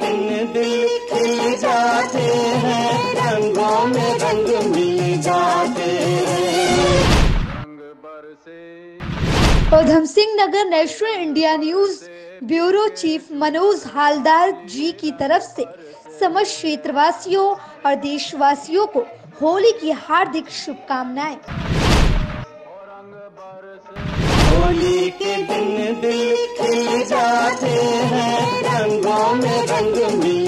दिन दिल खिल जाते हैं रंगों में रंग मिल जाते Udham Singh Nagar national India news bureau chief Manoj Haldar ji की तरफ़ से समस्त क्षेत्रवासियों और देशवासियों को होली की हार्दिक शुभकामनाएँ। होली के दिन दिल खिल जाते हैं रंगों में रंग मिल